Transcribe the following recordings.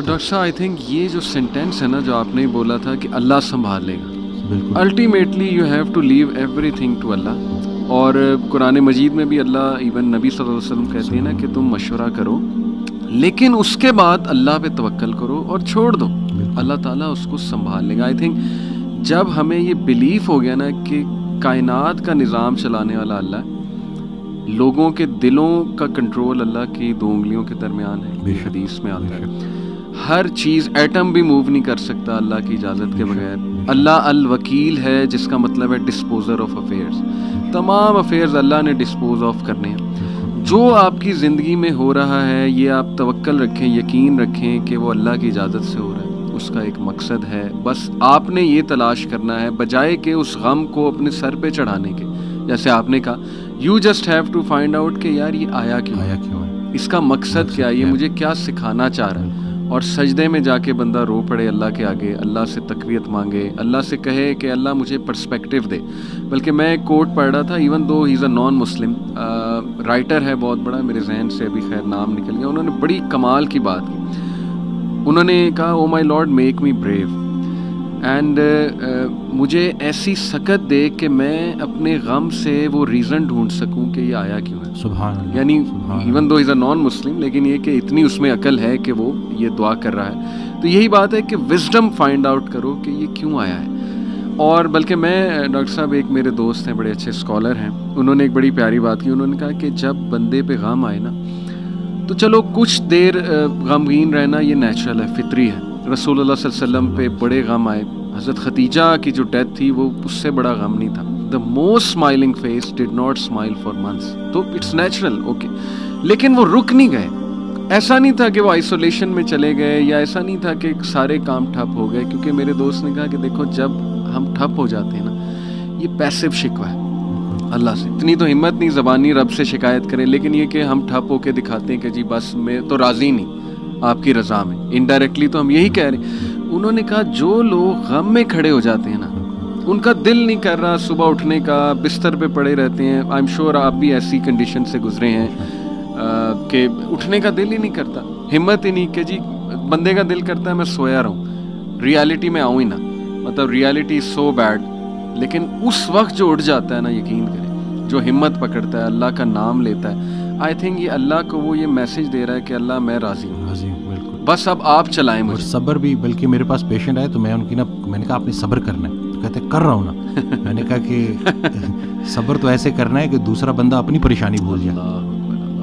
Doctor साहब I think ये जो सेंटेंस है ना जो आपने बोला था कि अल्लाह संभाल लेगा। Ultimately you have to leave everything to Allah और कुरान मजीद में भी अल्लाह इवन नबी सल्लल्लाहु अलैहि वसल्लम कहते हैं ना कि तुम मशवरा करो लेकिन उसके बाद अल्लाह पे तवक्ल करो और छोड़ दो। अल्लाह ताला उसको संभाल लेगा। आई थिंक जब हमें ये बिलीफ हो गया ना कि कायनात का निज़ाम चलाने वाला अल्लाह लोगों के दिलों का कंट्रोल अल्लाह की दो उंगलियों के दरमियान है हदीस में आता है। हर चीज़ एटम भी मूव नहीं कर सकता अल्लाह की इजाज़त के बगैर। अल्लाह अल वकील है जिसका मतलब है डिस्पोज़र ऑफ़ अफेयर्स तमाम अफेयर्स अल्लाह ने डिस्पोज ऑफ़ करने हैं। जो आपकी ज़िंदगी में हो रहा है ये आप तवक्ल रखें यकीन रखें कि वो अल्लाह की इजाज़त से हो रहा है। उसका एक मकसद है बस आपने ये तलाश करना है बजाय के उस गम को अपने सर पे चढ़ाने के। जैसे आपने कहा you just have to find out कि यार ये आया क्यों आया क्यों है? इसका मकसद क्या है? ये मुझे क्या सिखाना चाह रहा है? और सजदे में जाके बंदा रो पड़े अल्लाह के आगे, अल्लाह से तकवीत मांगे, अल्लाह से कहे कि अल्लाह मुझे पर्सपेक्टिव दे। बल्कि मैं एक कोट पढ़ रहा था even though he is a non Muslim writer है बहुत बड़ा, मेरे जहन से अभी खैर नाम निकल गया। उन्होंने बड़ी कमाल की बात की। उन्होंने कहा ओ my lord make me brave and uh, मुझे ऐसी सकत दे कि मैं अपने गम से वो रीज़न ढूंढ सकूँ कि ये आया क्यों है। सुबह यानी even though is a non मुस्लिम लेकिन ये कि इतनी उसमें अकल है कि वो ये दुआ कर रहा है। तो यही बात है कि विजडम फाइंड आउट करो कि ये क्यों आया है। और बल्कि मैं डॉक्टर साहब एक मेरे दोस्त हैं बड़े अच्छे स्कॉलर हैं। उन्होंने एक बड़ी प्यारी बात की उन्होंने कहा कि जब बंदे पे गम आए ना तो चलो कुछ देर गमगीन रहना ये नेचुरल है फितरी है। रसूल वसल्लम पे बड़े गम आए। हज़रत खतीजा की जो डेथ थी, वो उससे बड़ा गम नहीं था। The most smiling face did not smile for months तो इट्स नेचुरल ओके लेकिन वो रुक नहीं गए। ऐसा नहीं था कि वो आइसोलेशन में चले गए, या ऐसा नहीं था कि सारे काम ठप हो गए, क्योंकि मेरे दोस्त ने कहा कि देखो, जब हम ठप हो जाते हैं ना, ये पैसिव शिकवा है। अल्लाह से। इतनी तो हिम्मत नहीं, ज़बानी रब से शिकायत करें, लेकिन ये कि हम ठप होके दिखाते हैं कि जी, बस मैं तो राज़ी नहीं। आपकी रजा में। इनडायरेक्टली तो हम यही कह रहे उन्होंने कहा, जो लोग गम में खड़े हो जाते हैं ना, उनका दिल नहीं कर रहा सुबह उठने का, बिस्तर पे पड़े रहते हैं। आई एम श्योर आप भी ऐसी कंडीशन से गुजरे हैं कि उठने का दिल ही नहीं करता। हिम्मत ही नहीं कि जी, बंदे का दिल करता है, मैं सोया रहूँ। रियलिटी में आऊँ ही ना। मतलब रियलिटी इज़ सो बैड लेकिन उस वक्त जो उठ जाता है ना, यकीन करें, जो हिम्मत पकड़ता है, अल्लाह का नाम लेता है आई थिंक ये अल्लाह को वो ये मैसेज दे रहा है कि अल्लाह मैं राज़ी हूँ। राज़ी हूँ बिल्कुल। बस अब आप चलाएँ मुझे। सब्र भी बल्कि मेरे पास पेशेंट आए तो मैं उनकी ना मैंने कहा आपने सब्र करना है। तो कहते कर रहा हूँ ना। मैंने कहा कि सब्र तो ऐसे करना है कि दूसरा बंदा अपनी परेशानी भूल जाए।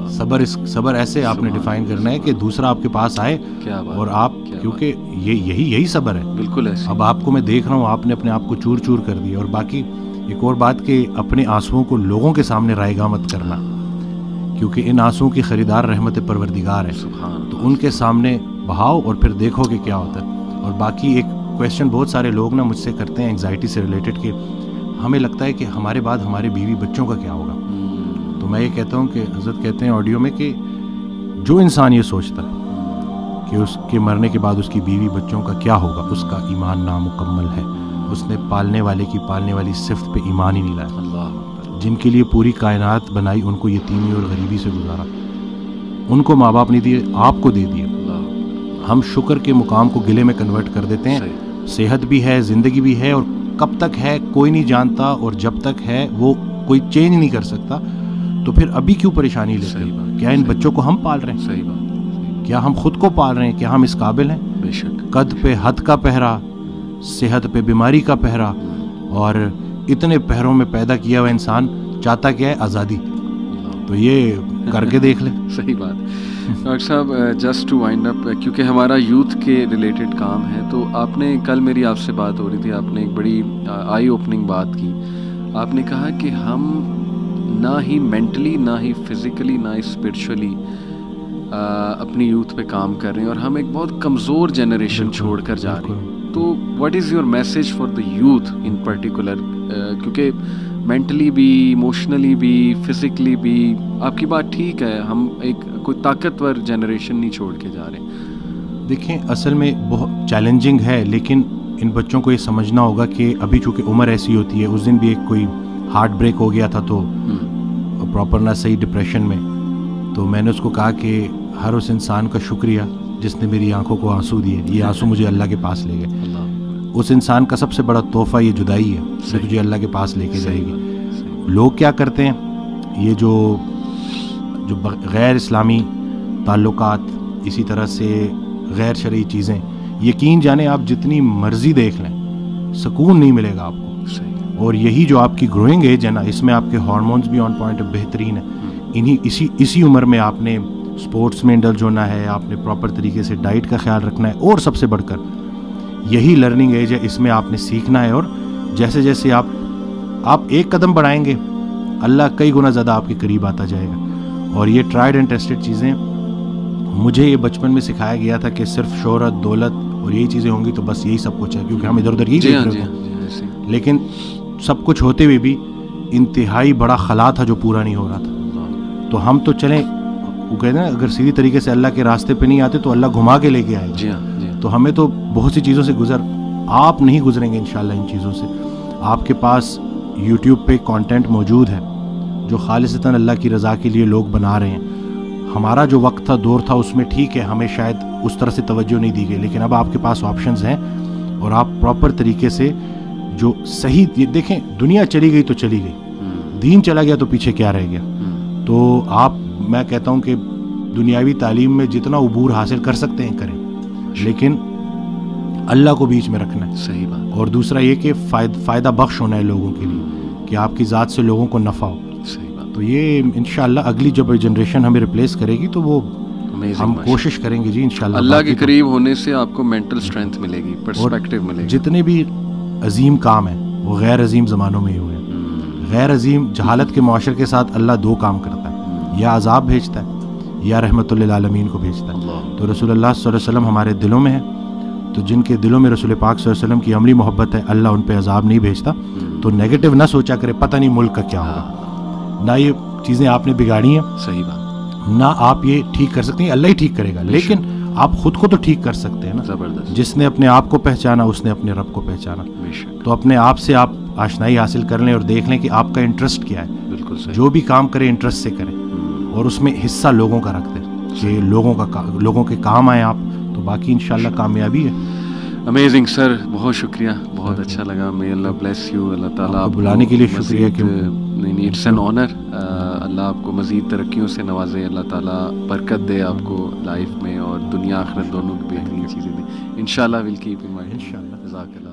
सबर इस सबर ऐसे आपने डिफाइन करना है कि दूसरा आपके पास आए क्या बात और आप क्योंकि ये यही यही सबर है। बिल्कुल ऐसे। अब आपको मैं देख रहा हूँ आपने अपने आप को चूर चूर कर दिया। और बाकी एक और बात कि अपने आंसुओं को लोगों के सामने रायगा मत करना। क्योंकि इन आंसुओं की ख़रीदार रहमत परवरदिगार है। तो उनके सामने बहाओ और फिर देखो कि क्या होता है। और बाकी एक क्वेश्चन बहुत सारे लोग ना मुझसे करते हैं एंगजाइटी से रिलेटेड कि हमें लगता है कि हमारे बाद हमारे बीवी बच्चों का क्या होगा। तो मैं ये कहता हूँ कि हज़रत कहते हैं ऑडियो में कि जो इंसान ये सोचता है कि उसके मरने के बाद उसकी बीवी बच्चों का क्या होगा, उसका ईमान नामुकम्मल है। उसने पालने वाले की पालने वाली सिफ्त पे ईमान ही नहीं लाया। जिनके लिए पूरी कायनात बनाई उनको यतीमी और गरीबी से गुजारा। उनको माँ बाप ने दिए आपको दे दिए। हम शुक्र के मुकाम को गिले में कन्वर्ट कर देते हैं। सेहत भी है ज़िंदगी भी है और कब तक है कोई नहीं जानता और जब तक है वो कोई चेंज नहीं कर सकता। तो फिर अभी क्यों परेशानी लेते हैं? क्या इन बच्चों को हम पाल रहे हैं? सही बात। क्या हम खुद को पाल रहे हैं? क्या हम इस काबिल हैं? बेशक। कद पे हद का पहरा सेहत पे बीमारी का पहरा और इतने पहरों में पैदा किया हुआ इंसान चाहता क्या है? आज़ादी। तो ये करके देख ले। सही बात। डॉक्टर साहब जस्ट टू वाइंड अप क्योंकि हमारा यूथ के रिलेटेड काम है तो आपने कल मेरी आपसे बात हो रही थी आपने एक बड़ी आई ओपनिंग बात की। आपने कहा कि हम ना ही मेंटली ना ही फिज़िकली ना ही स्पिरिचुअली अपनी यूथ पे काम कर रहे हैं और हम एक बहुत कमज़ोर जनरेशन छोड़ कर जा रहे हैं। तो what is your message for the youth in particular क्योंकि मेंटली भी इमोशनली भी फिज़िकली भी आपकी बात ठीक है हम एक कोई ताकतवर जनरेशन नहीं छोड़ के जा रहे। देखें असल में बहुत चैलेंजिंग है लेकिन इन बच्चों को ये समझना होगा कि अभी चूँकि उम्र ऐसी होती है उस दिन भी एक कोई हार्ट ब्रेक हो गया था तो प्रॉपर हम्म। ना सही डिप्रेशन में। तो मैंने उसको कहा कि हर उस इंसान का शुक्रिया जिसने मेरी आँखों को आँसू दिए ये आँसू मुझे अल्लाह के पास ले गए। उस इंसान का सबसे बड़ा तोहफा ये जुदाई है जो तुझे अल्लाह के पास लेके जाएगी। लोग क्या करते हैं? ये जो जो गैर इस्लामी ताल्लुकात इसी तरह से गैर शरई चीज़ें यकीन जाने आप जितनी मर्ज़ी देख लें सुकून नहीं मिलेगा आपको। और यही जो आपकी ग्रोइंग एज है ना इसमें आपके हार्मोन्स भी ऑन पॉइंट बेहतरीन है। हम्म। इन्हीं इसी इसी उम्र में आपने स्पोर्ट्स में इंडल्ज होना है आपने प्रॉपर तरीके से डाइट का ख्याल रखना है और सबसे बढ़कर यही लर्निंग एज है इसमें आपने सीखना है और जैसे जैसे आप आप एक कदम बढ़ाएँगे अल्लाह कई गुना ज़्यादा आपके करीब आता जाएगा। और ये ट्राइड एंड टेस्टेड चीज़ें मुझे ये बचपन में सिखाया गया था कि सिर्फ़ शोहरत दौलत और यही चीज़ें होंगी तो बस यही सब कुछ है क्योंकि हम इधर उधर यही देख रहे थे। लेकिन सब कुछ होते हुए भी इंतहाई बड़ा खला था जो पूरा नहीं हो रहा था। तो हम तो चलें वो कहते हैं अगर सीधी तरीके से अल्लाह के रास्ते पे नहीं आते तो अल्लाह घुमा के लेके आए हाँ, जी हाँ। तो हमें तो बहुत सी चीज़ों से गुजर। आप नहीं गुजरेंगे इन इन चीज़ों से। आपके पास यूट्यूब पे कंटेंट मौजूद है जो खालिशता अल्लाह की रज़ा के लिए लोग बना रहे हैं। हमारा जो वक्त था दौर था उसमें ठीक है हमें शायद उस तरह से तवज्जो नहीं दी गई लेकिन अब आपके पास ऑप्शन हैं और आप प्रॉपर तरीके से जो सही देखें दुनिया चली गई तो चली गई। हम्म। दीन चला गया तो पीछे क्या रह गया? हम्म। तो आप मैं कहता हूँ कि दुनियावी तालीम में जितना अबूर हासिल कर सकते हैं करें। लेकिन अल्लाह को बीच में रखना है। सही बात। और दूसरा ये कि फायद, फ़ायदा बख्श होना है लोगों के लिए कि आपकी ज़ात से लोगों को नफ़ा हो। सही बात। तो ये इन अगली जब जनरेशन हमें रिप्लेस करेगी तो वो हम कोशिश करेंगे जी इंशाल्लाह अल्लाह के तो। करीब होने से आपको मेंटल स्ट्रेंथ मिलेगी पर्सपेक्टिव मिलेगी। जितने भी अजीम काम है वो गैर अजीम ज़मानों में ही हुए हैं। गैर अजीम जहालत के माशरे के साथ अल्लाह दो काम करता है। हम्म। या अजाब भेजता है। या रहमतुल्लामीन को भेजता है। तो रसूल वसल्लम हमारे दिलों में है। तो जिनके दिलों में रसूल पाक वसल्लम की अमली मोहब्बत है अल्लाह उन पर अजाब नहीं भेजता। हम्म। तो नेगेटिव ना सोचा करे पता नहीं मुल्क का क्या होगा। हाँ। ना ये चीज़ें आपने बिगाड़ी हैं सही बात। ना आप ये ठीक कर सकते हैं अल्लाह ही ठीक करेगा। लेकिन आप खुद को तो ठीक कर सकते हैं ना। ज़बरदस्त। जिसने अपने आप को पहचाना उसने अपने रब को पहचाना। तो अपने आप से आप आशनाई हासिल कर लें और देख लें कि आपका इंटरेस्ट क्या है। बिल्कुल जो भी काम करें इंटरेस्ट से करें। और उसमें हिस्सा लोगों का रख दें कि लोगों का लोगों के काम आए आप तो बाकी इंशाल्लाह कामयाबी है। अमेजिंग सर बहुत शुक्रिया। बहुत अच्छा लगा। मे अल्लाह ब्लेस यू अल्लाह ताला आपको बुलाने के लिए शुक्रिया कि नहीं इट्स एन ऑनर अल्लाह आपको मज़ीद तरक्कीों से नवाजे। अल्लाह ताला बरकत दे आपको लाइफ में और दुनिया आखिरत दोनों की बेहतरीन चीज़ें दें in will keep in mind इंशाल्लाह